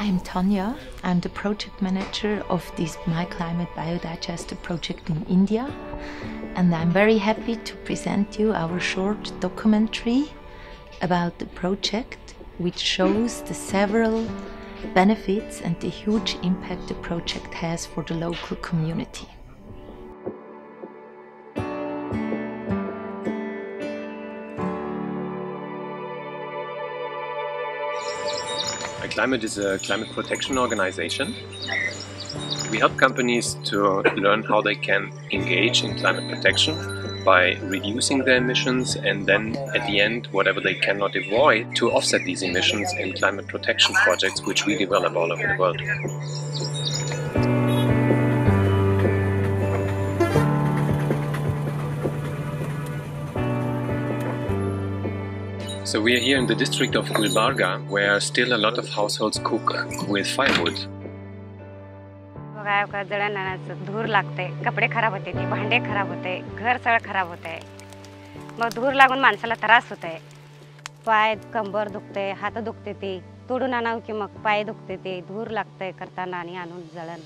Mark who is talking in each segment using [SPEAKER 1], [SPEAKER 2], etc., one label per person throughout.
[SPEAKER 1] I'm Tanja. I'm the project manager of this myclimate Biodigester project in India. And I'm very happy to present you our short documentary about the project, which shows the several benefits and the huge impact the project has for the local community.
[SPEAKER 2] Climate is a climate protection organization. We help companies to learn how they can engage in climate protection by reducing their emissions and then at the end, whatever they cannot avoid, to offset these emissions in climate protection projects which we develop all over the world. So we are here in the district of Gulbarga, where still a lot of households cook with firewood.
[SPEAKER 3] बघा का जळण आणायचं धूर लागते कपडे खराब होते ती भांडे खराब होते घर सगळं खराब होते मग धूर लागून माणसाला त्रास होते पाय कंबर दुखते हात दुखते ती तोडून आणावं की मग पाय दुखते ते धूर लागते करताना आणि आणून जळण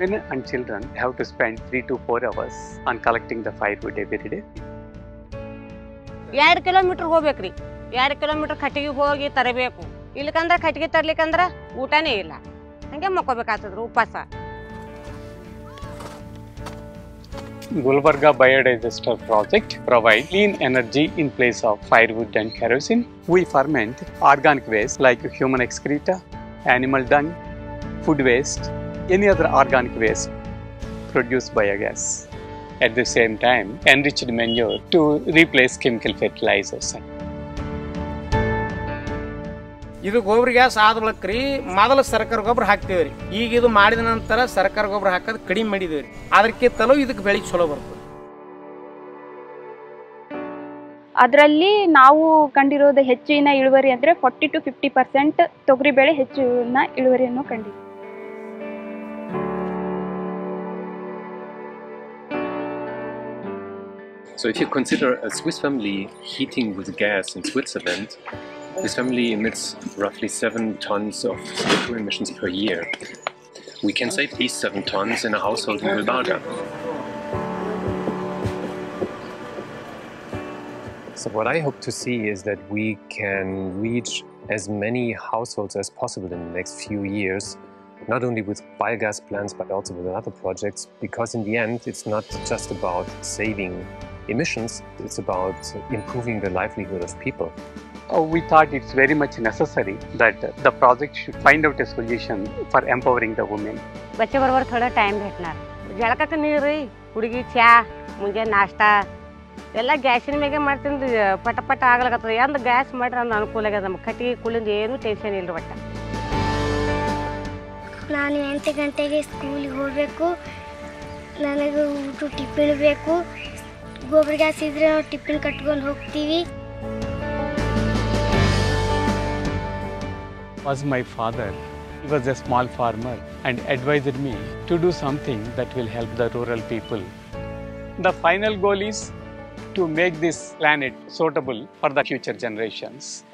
[SPEAKER 4] Women and children have to spend three to four hours on collecting the firewood every day.
[SPEAKER 5] ಎರಡು ಕಿಲೋಮೀಟ್ರ್ ಹೋಗ್ಬೇಕ್ರಿ ಎರಡು ಕಿಲೋಮೀಟ್ರ್ ಕಟ್ಟಿಗೆ ಹೋಗಿ ತರಬೇಕು ಇಲ್ಲಕಂದ್ರೆ ಕಟ್ಟಿಗೆ ತರ್ಲಿಕ್ಕಂದ್ರೆ ಊಟನೇ ಇಲ್ಲ ಹಂಗೆ ಮಕ್ಕೋಬೇಕಾಗ್ತದ್ರಿ ಉಪವಾಸ
[SPEAKER 4] Gulbarga Biodigester project provides clean energy in place of firewood and kerosene. We ferment organic waste like human excreta, animal dung, food waste, any other organic waste, produce biogas. At the same time, enriched manure to replace chemical fertilizers.
[SPEAKER 6] ಇದು ಗೊಬ್ಬರ gas ಆದ ಬಳಿಕ ರೀ ಮೊದಲು ಸರ್ಕಾರ ಗೊಬ್ಬರ ಹಾಕ್ತೇವೆ ರೀ. ಈಗ ಇದು ಮಾಡಿದ ನಂತರ ಸರ್ಕಾರ ಗೊಬ್ಬರ ಹಾಕೋದು ಕಡಿಮೆ ಮಾಡಿದೇವ್ರಿ ರೀ. ಅದಕ್ಕಿಂತಲೂ ಇದಕ್ಕೆ ಬೆಳೆ ಚಲೋ ಬರ್ತದೆ.
[SPEAKER 7] ಅದರಲ್ಲಿ ನಾವು ಕಂಡಿರೋದು ಹೆಚ್ಚಿನ ಇಳುವರಿ ಅಂದರೆ ಫಾರ್ಟಿ ಟು ಫಿಫ್ಟಿ ಪರ್ಸೆಂಟ್ ತೊಗರಿಬೇಳೆ ಹೆಚ್ಚಿನ ಇಳುವರಿಯನ್ನು ಕಂಡಿದೆ
[SPEAKER 2] So if you consider a Swiss family heating with gas in Switzerland, this family emits roughly 7 tons of CO2 emissions per year. We can save these 7 tons in a household in Gulbarga. So what I hope to see is that we can reach as many households as possible in the next few years, not only with biogas plants but also with other projects, because in the end it's not just about saving emissions, it's about improving the livelihood of people.
[SPEAKER 4] Uh, we thought it's very much necessary that the project should find out a solution for empowering the women.
[SPEAKER 3] बच्चेबरोबर थोडं time भेटणार
[SPEAKER 5] ಜಳಕಕ್ಕೆ ನೀರು ರೀ ಹುಡುಗಿ ಚಾ ಮುಂಜಾನೆ ನಾಷ್ಟಾ ಎಲ್ಲ ಗ್ಯಾಸಿನ ಮ್ಯಾಗೆ ಮಾಡ್ತೀನಿ ರೀ ಪಟ ಪಟ ಆಗ್ಲಾಕತ್ತದ ಎಂದ ಗ್ಯಾಸ್ ಮಾಡ್ರಿ ಅಂದ್ ಅನುಕೂಲ ಆಗ್ಯದ ನಮ್ಗೆ ಕಟ್ಟಿಗೆ ಕುಳಿಂದ ಏನೂ ಟೆನ್ಷನ್ ಇಲ್ಲ ಒಟ್ಟ
[SPEAKER 8] ನಾನು ಎಂಟು ಗಂಟೆಗೆ ಸ್ಕೂಲಿಗೆ ಹೋಗಬೇಕು ನನಗೆ ಊಟ ಟಿಫಿನ್ ಬೇಕು ಗೊಬ್ಬರ ಗ್ಯಾಸ್ ಇದ್ರೆ ನಾವು ಟಿಫಿನ್ ಕಟ್ಕೊಂಡು ಹೋಗ್ತೀವಿ
[SPEAKER 4] was my father. He was a small farmer and advised me to do something that will help the rural people. The final goal is to make this planet suitable for the future generations.